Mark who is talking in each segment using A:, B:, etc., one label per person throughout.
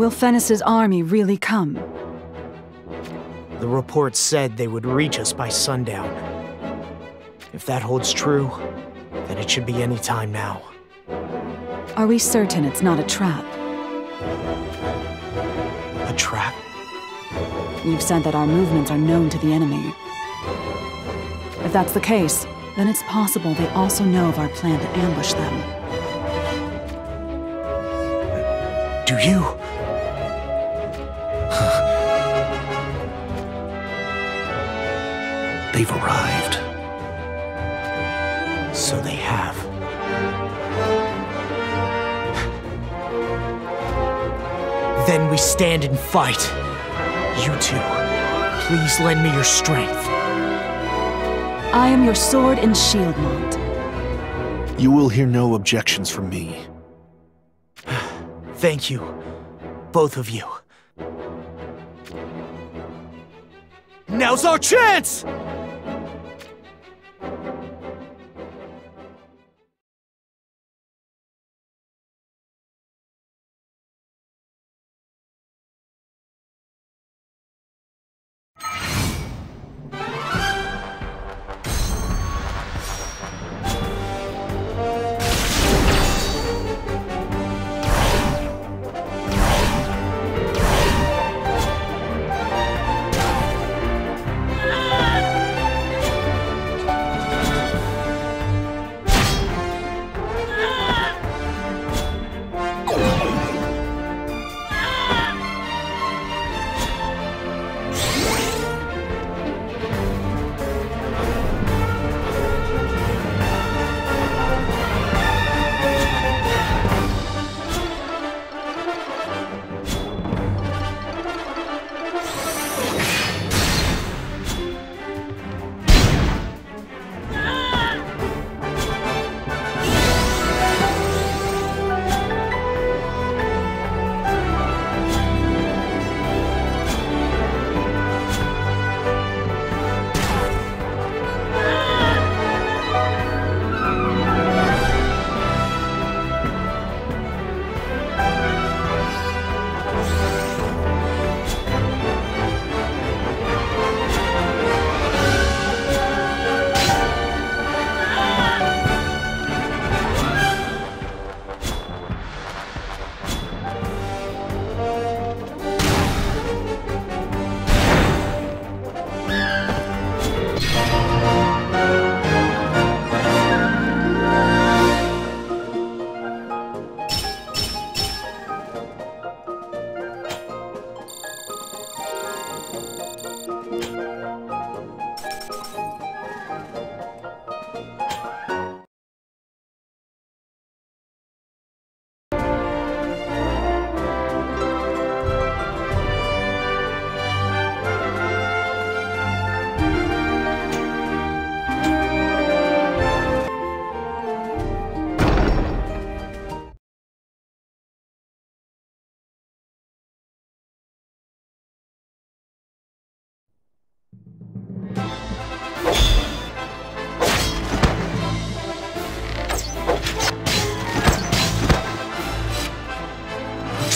A: Will Fennes's army really come?
B: The report said they would reach us by sundown. If that holds true, then it should be any time now.
A: Are we certain it's not a trap?
B: A trap?
A: You've said that our movements are known to the enemy. If that's the case, then it's possible they also know of our plan to ambush them.
B: Do you?
C: They've arrived.
B: So they have. Then we stand and fight. You two, please lend me your strength.
A: I am your sword and shield, Mont.
C: You will hear no objections from me.
B: Thank you, both of you. Now's our chance!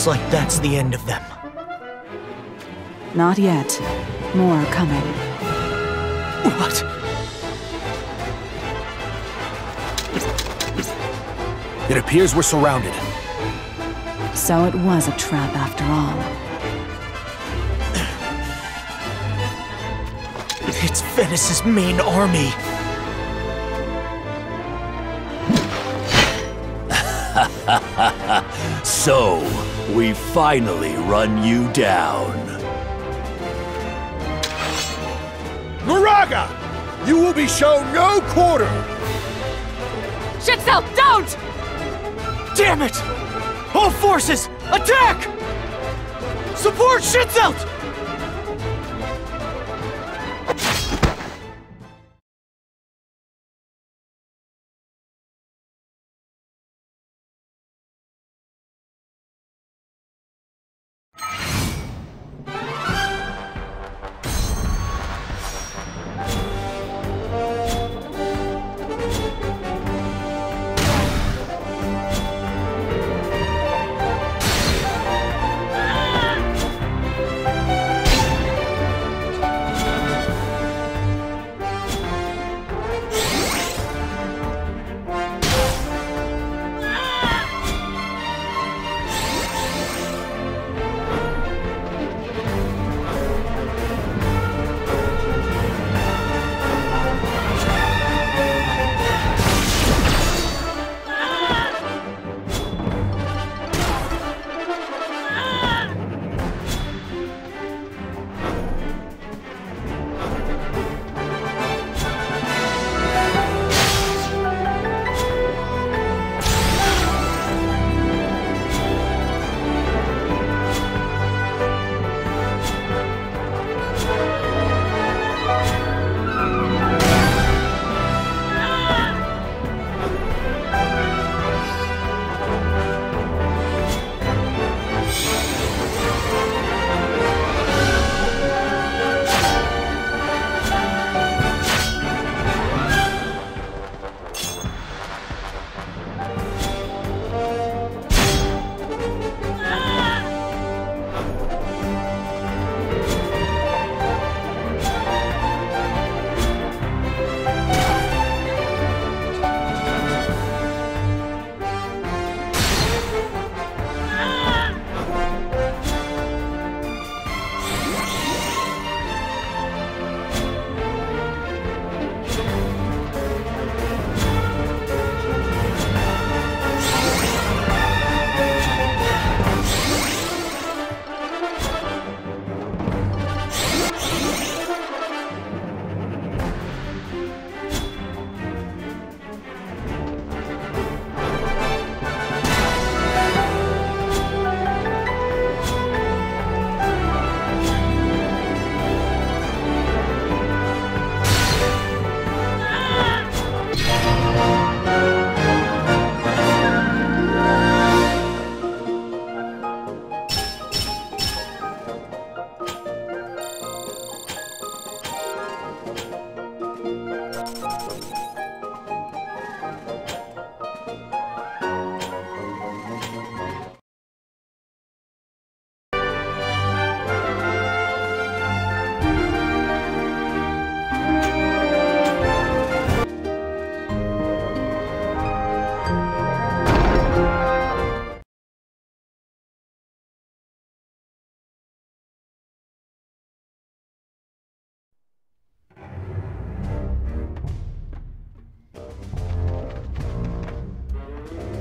B: Looks like that's the end of them.
A: Not yet. More are coming.
B: What?
C: It appears we're surrounded.
A: So it was a trap after all.
B: It's Fennes's main army.
D: So, we finally run you down.
E: Moraga! You will be shown no quarter!
A: Shitzel, don't!
B: Damn it! All forces, attack! Support Schitzelt!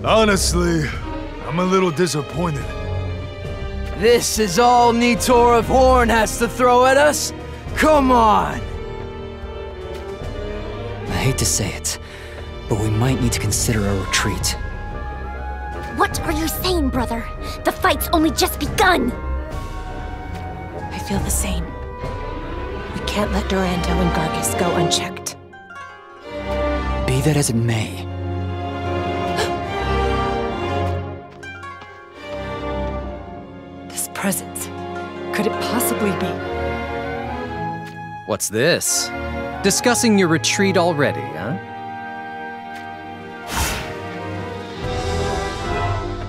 E: Honestly, I'm a little disappointed.
F: This is all Nitor of Hourne has to throw at us? Come on!
G: I hate to say it, but we might need to consider a retreat.
H: What are you saying, brother? The fight's only just begun!
I: I feel the same. We can't let Durando and Gargus go unchecked.
G: Be that as it may,
I: presence. Could it possibly be?
F: What's this? Discussing your retreat already, huh?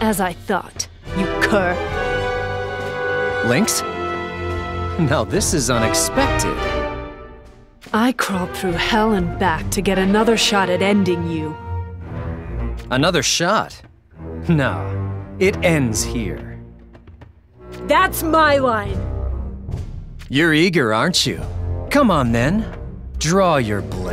I: As I thought, you cur.
F: Lynx? Now this is unexpected.
I: I crawled through hell and back to get another shot at ending you.
F: Another shot? No, it ends here.
I: That's my line!
F: You're eager, aren't you? Come on then. Draw your blade.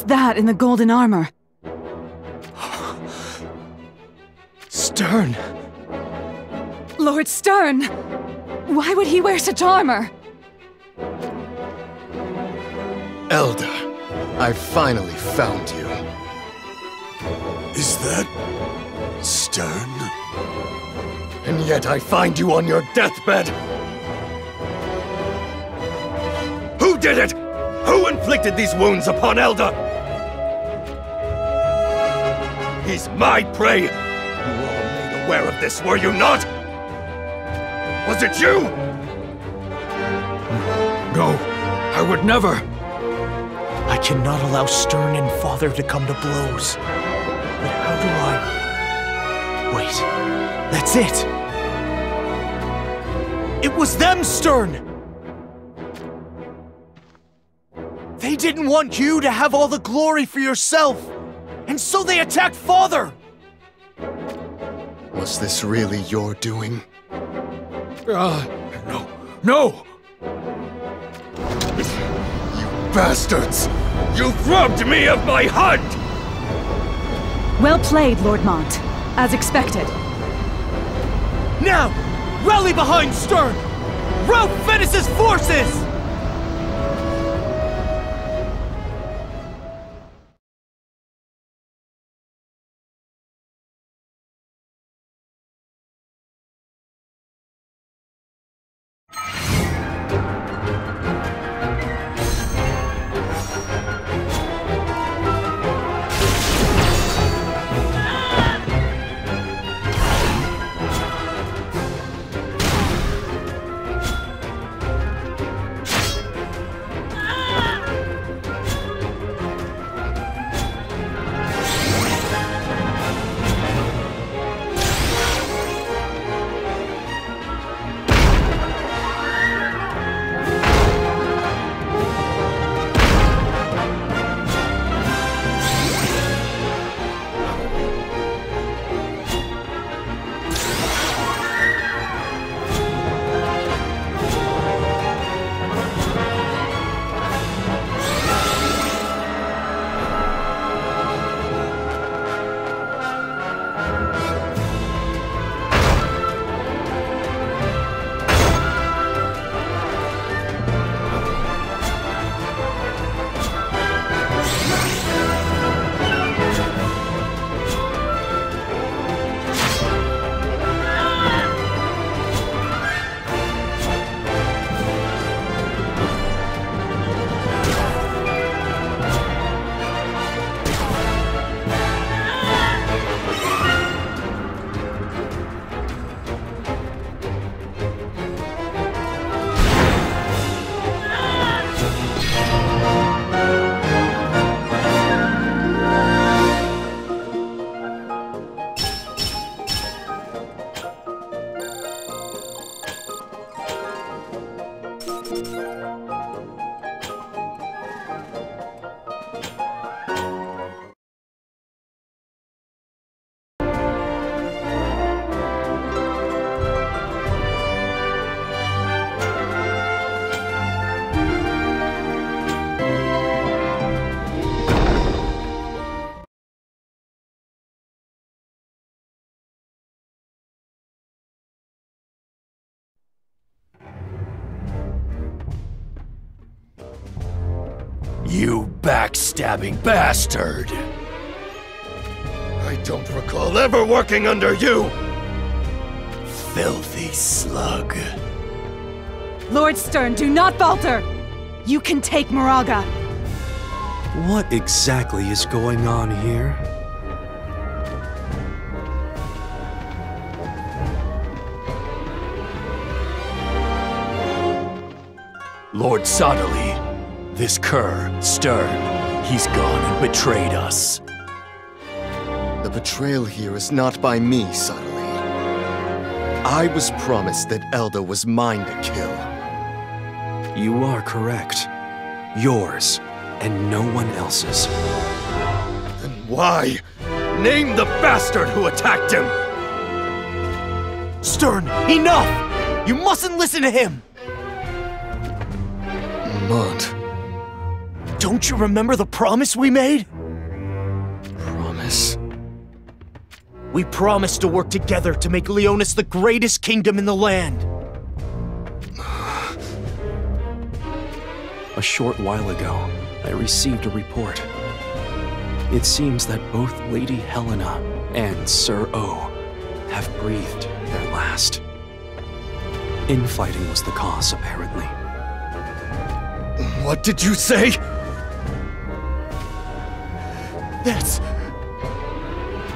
A: Who's that in the golden armor?
E: Sterne!
A: Lord Sterne! Why would he wear such armor?
E: Elder, I finally found you. Is that... Sterne? And yet I find you on your deathbed! Who did it? Who inflicted these wounds upon Elda? He's my prey! You all made aware of this, were you not? Was it you? No, I would never.
B: I cannot allow Sterne and Father to come to blows. But how do I... Wait, that's it! It was them, Sterne! They didn't want you to have all the glory for yourself! And so they attacked Father!
E: Was this really your doing? Uh, no, no!
J: You bastards! You've robbed me of my hunt!
A: Well played, Lord Mont. As expected.
B: Now, rally behind Sterne! Rout Fennes's forces!
D: Backstabbing bastard!
J: I don't recall ever working under you!
D: Filthy slug.
A: Lord Sterne, do not falter! You can take Moraga.
C: What exactly is going on here?
D: Lord Sotirio, this cur, Sterne, he's gone and betrayed us.
E: The betrayal here is not by me, Sotirio. I was promised that Elda was mine to kill.
C: You are correct. Yours, and no one else's.
J: Then why? Name the bastard who attacked him!
B: Sterne, enough! You mustn't listen to him!
E: Mont,
B: Don't you remember the promise we made?
E: promise?
B: We promised to work together to make Leonis the greatest kingdom in the land.
C: A short while ago, I received a report. It seems that both Lady Helena and Sir O have breathed their last. Infighting was the cause, apparently.
J: What did you say?
B: That's.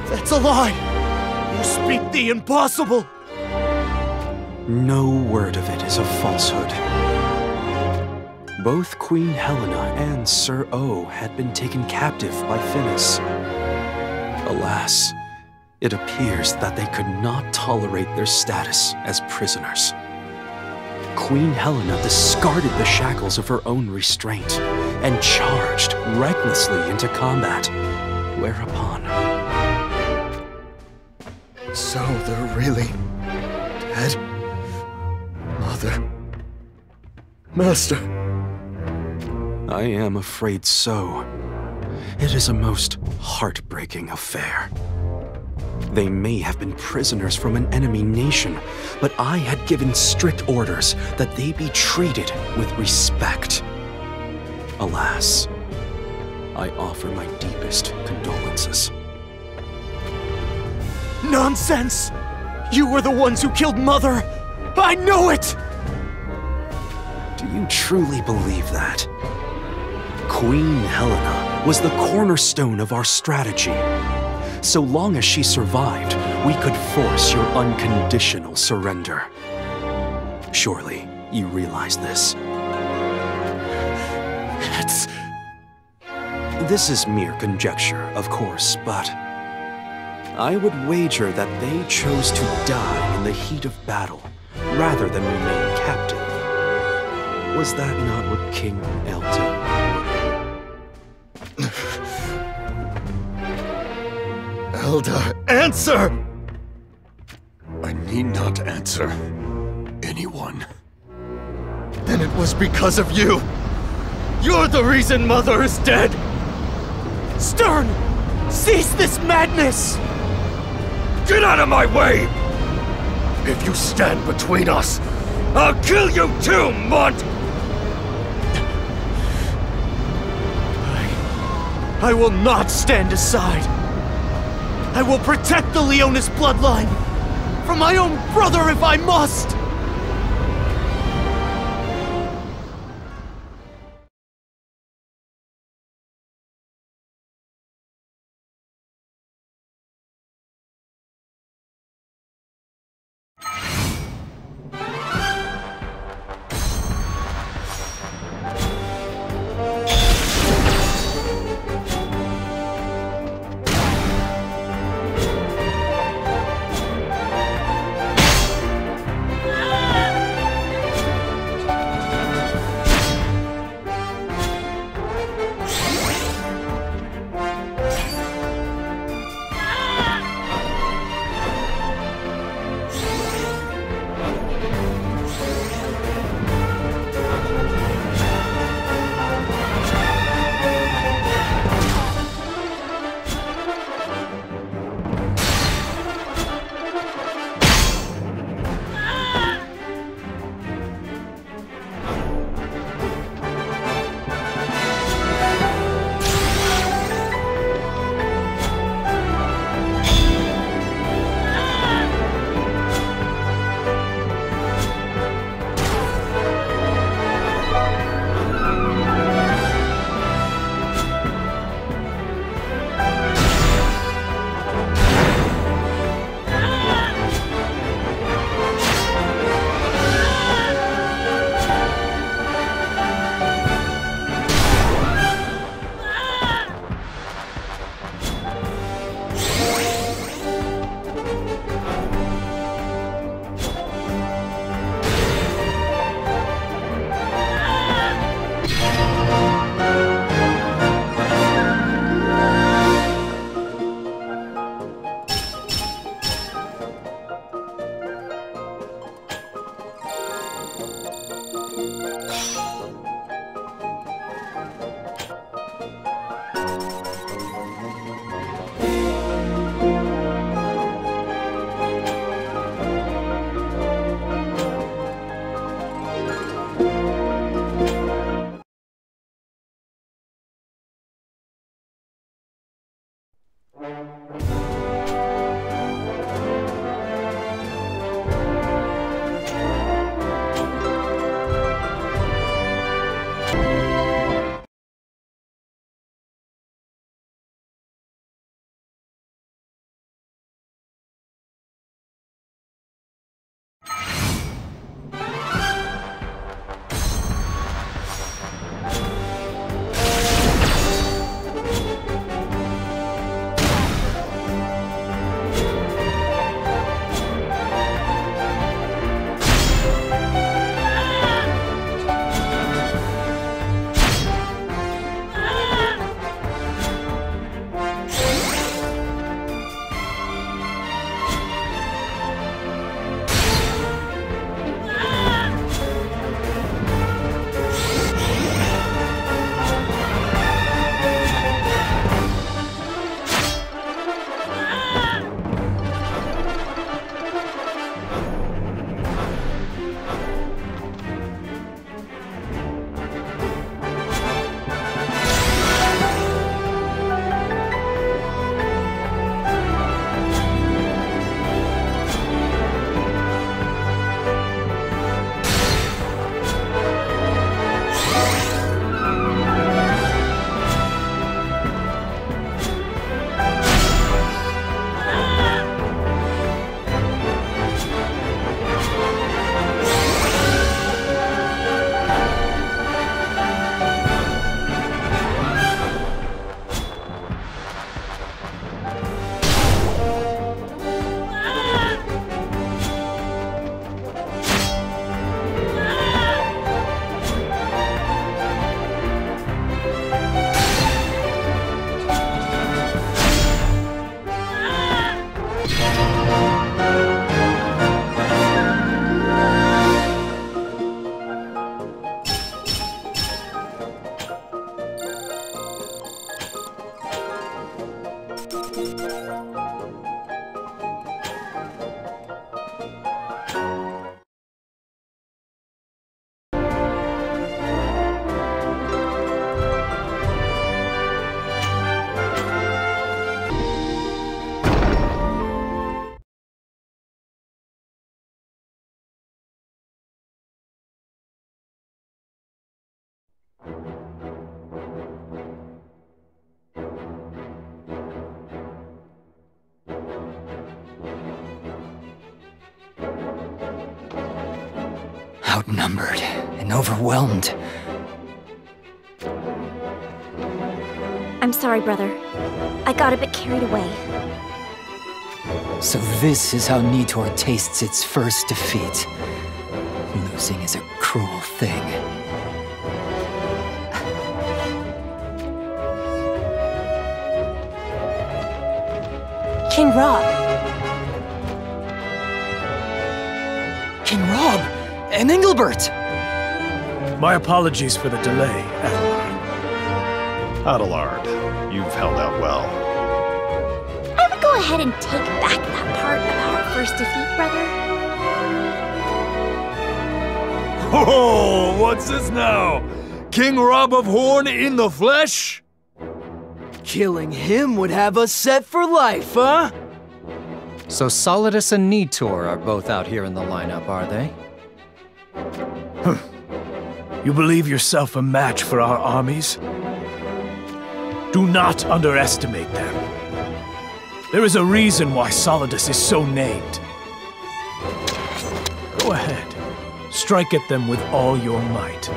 B: That's a lie! You speak the impossible!
C: No word of it is a falsehood. Both Queen Helena and Sir O had been taken captive by Fennes. Alas, it appears that they could not tolerate their status as prisoners. Queen Helena discarded the shackles of her own restraint and charged recklessly into combat, whereupon
E: So they're really dead? Mother. Master.
C: I am afraid so. It is a most heartbreaking affair. They may have been prisoners from an enemy nation, but I had given strict orders that they be treated with respect. Alas, I offer my deepest condolences.
B: Nonsense! You were the ones who killed Mother! I know it!
C: Do you truly believe that? Queen Helena was the cornerstone of our strategy. So long as she survived, we could force your unconditional surrender. Surely you realize this.
B: It's...
C: This is mere conjecture, of course, but I would wager that they chose to die in the heat of battle rather than remain captive. Was that not what King Elton
K: Elda, answer!
E: I need not answer anyone.
K: Then it was because of you! You're the reason Mother is dead!
B: Sterne! Cease this madness!
E: Get out of my way! If you stand between us, I'll kill you too, Mont!
B: I... I will not stand aside. I will protect the Leonis bloodline! From my own brother if I must!
G: Overwhelmed.
H: I'm sorry, brother. I got a bit carried away.
G: So this is how Nitor tastes its first defeat. Losing is a cruel thing.
I: King Rob.
G: King Rob! And Engelbert!
L: My apologies for the delay,
M: Adelard, you've held out well.
H: I would go ahead and take back that part of our first defeat, brother.
E: Oh, what's this now? King Rob of Hourne in the flesh?
F: Killing him would have us set for life, huh?
N: So Solidus and Nitor are both out here in the lineup, are they?
L: You believe yourself a match for our armies? Do not underestimate them. There is a reason why Solidus is so named. Go ahead. Strike at them with all your might.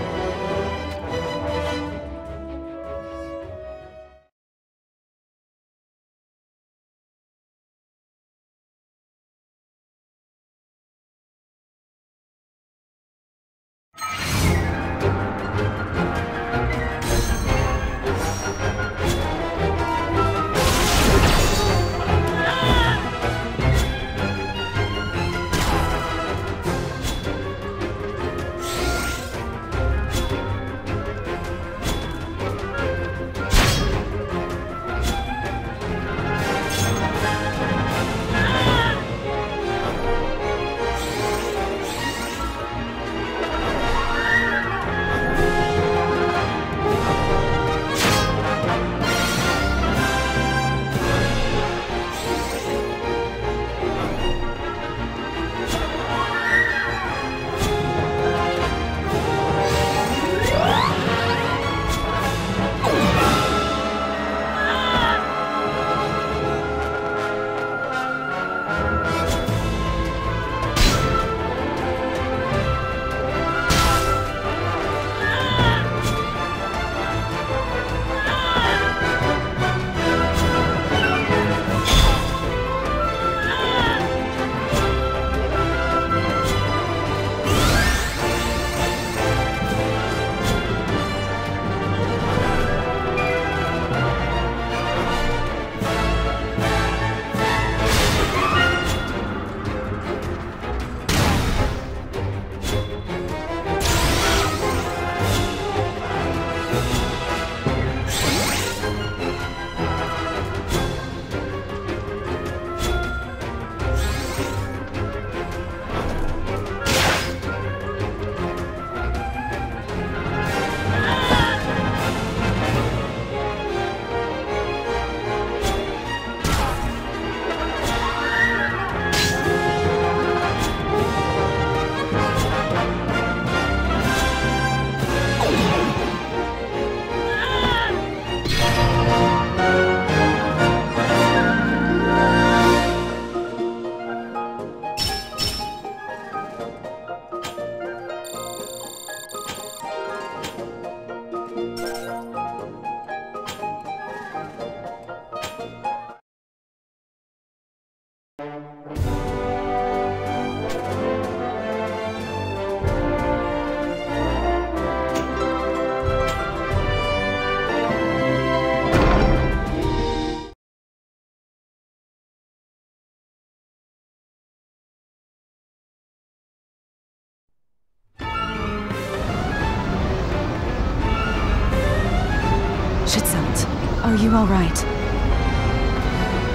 A: All right?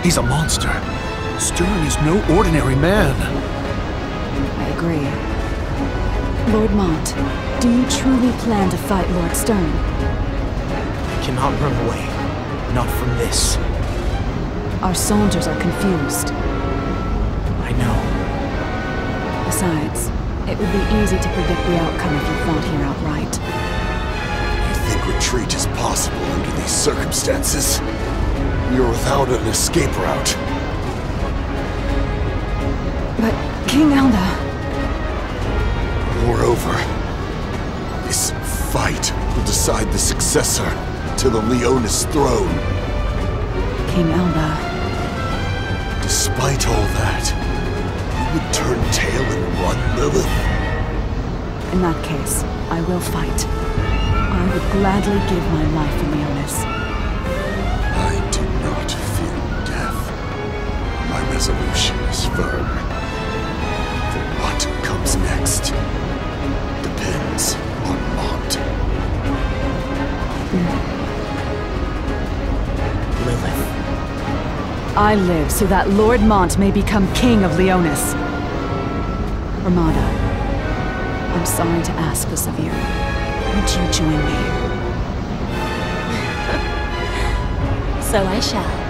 L: He's a monster. Sterne is no ordinary man.
A: I agree. Lord Mont, do you truly plan to fight Lord Sterne?
B: I cannot run away. Not from this.
A: Our soldiers are confused.
B: I know.
A: Besides, it would be easy to predict the outcome if you fought here outright.
O: Retreat is possible under these circumstances? You're without an escape route.
A: But King Elda...
K: Moreover, this fight will decide the successor to the Leonis throne.
A: King Elda.
K: Despite all that, you would turn tail and run, Lilith?
A: In that case, I will fight. I would gladly give my life for Leonis.
K: I do not fear death. My resolution is firm. For what comes next depends on Mont.
B: Lilith.
A: I live so that Lord Mont may become King of Leonis. Ramada, I'm sorry to ask this of you. Would you join me?
H: So I shall.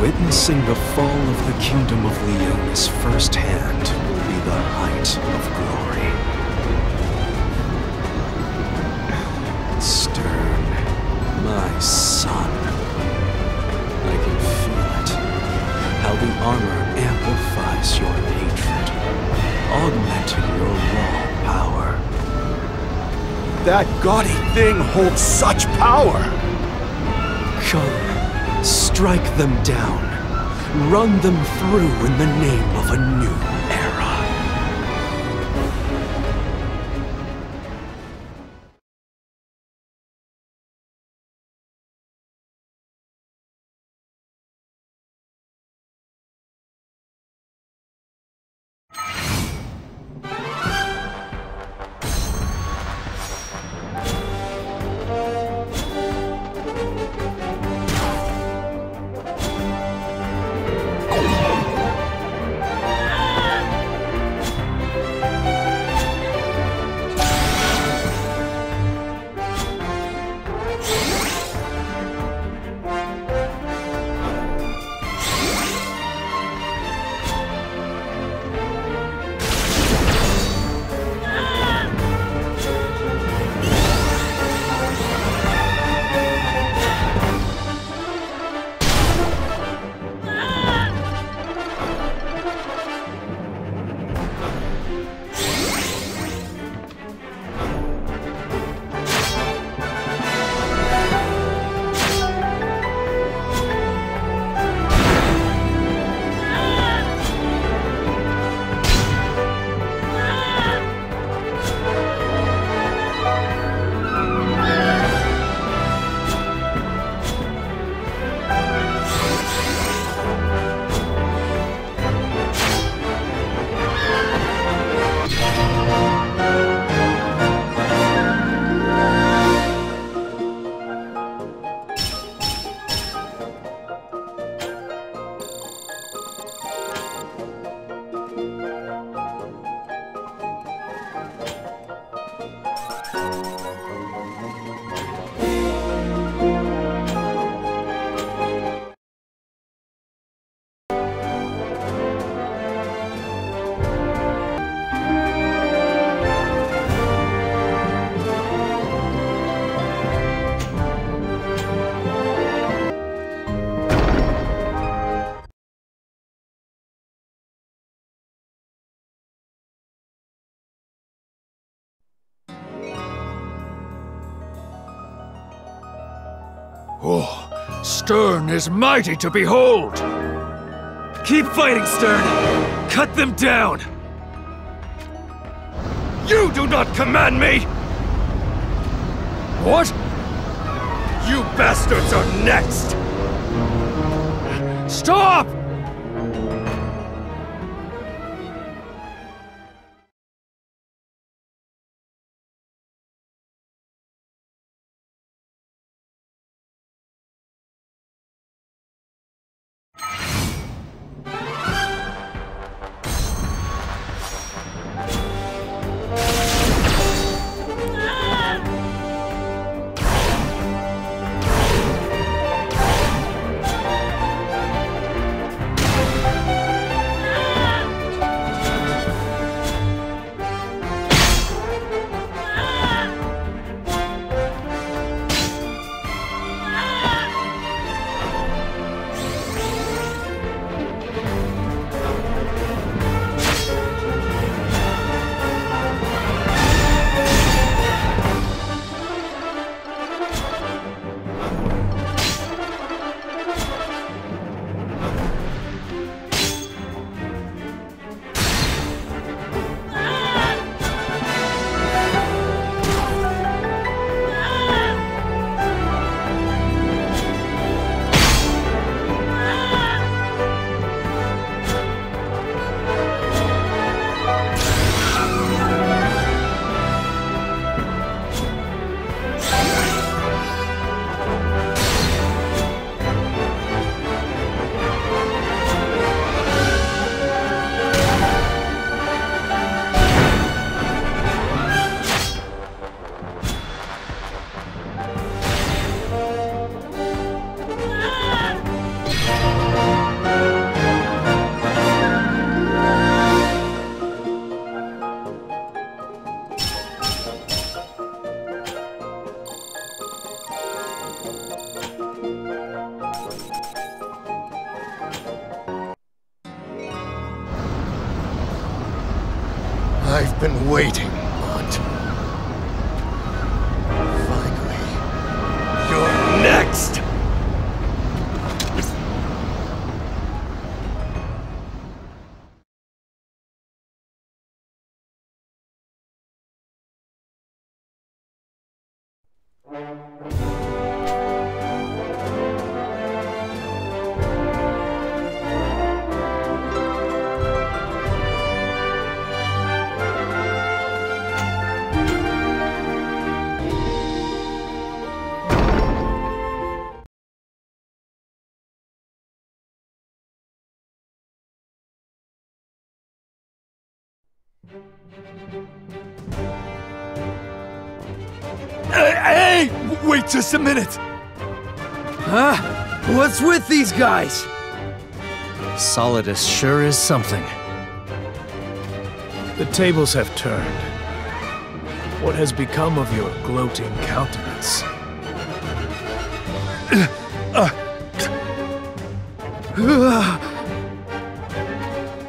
C: Witnessing the fall of the kingdom of Leonis firsthand will be the height of glory. Sterne, my son. I can feel it. How the armor amplifies your hatred, augmenting your raw power.
K: That gaudy thing holds such power!
C: Come, strike them down. Run them through in the name of a new
E: Oh, Sterne is mighty to behold!
F: Keep fighting, Sterne! Cut them down!
E: You do not command me! What? You bastards are next! Stop!
F: Just a minute! Huh? What's with these guys?
N: Solidus sure is something.
L: The tables have turned. What has become of your gloating countenance?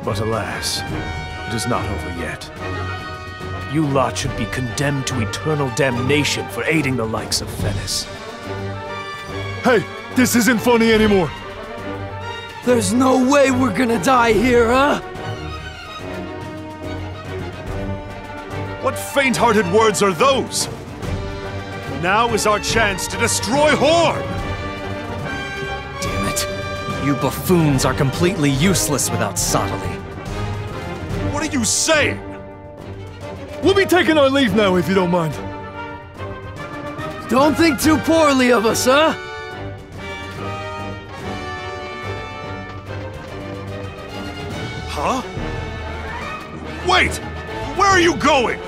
L: But alas, it is not over yet. You lot should be condemned to eternal damnation for aiding the likes of Fennes.
M: Hey, this isn't funny anymore.
F: There's no way we're gonna die here, huh?
M: What faint-hearted words are those? Now is our chance to destroy Hourne!
N: Damn it. You buffoons are completely useless without Sotirio.
M: What are you saying? We'll be taking our leave now, if you don't mind.
F: Don't think too poorly of us, huh?
M: Huh? Wait! Where are you going?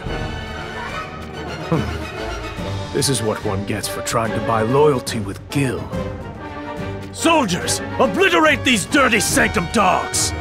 L: This is what one gets for trying to buy loyalty with Gil. Soldiers, obliterate these dirty Sanctum dogs!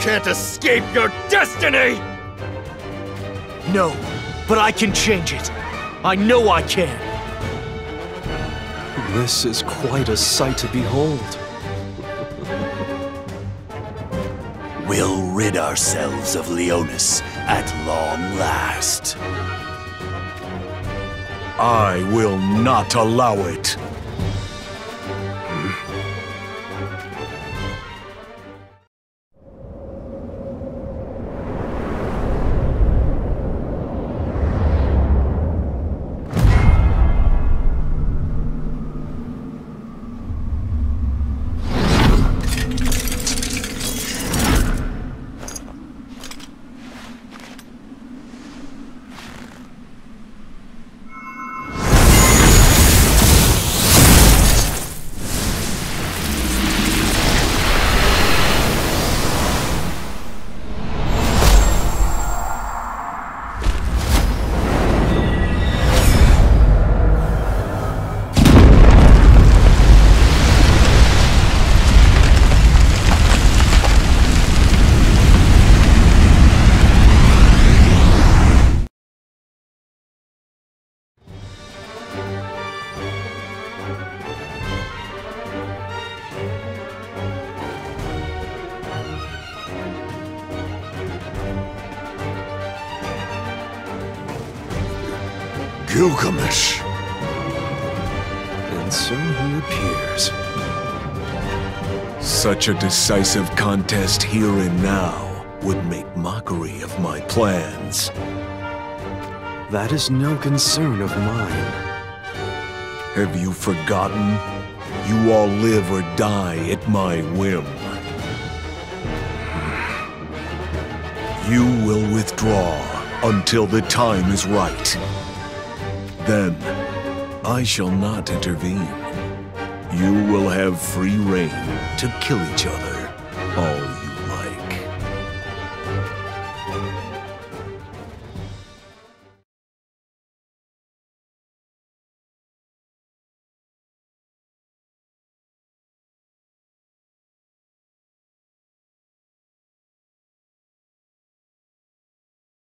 E: Can't escape your destiny!
B: No, but I can change it. I know I can.
C: This is quite a sight to behold.
D: We'll rid ourselves of Leonis at long last.
M: I will not allow it.
O: Gilgamesh.
C: And soon he appears.
O: Such a decisive contest here and now would make mockery of my plans.
C: That is no concern of mine.
O: Have you forgotten? You all live or die at my whim. You will withdraw until the time is right. Then, I shall not intervene. You will have free reign to kill each other all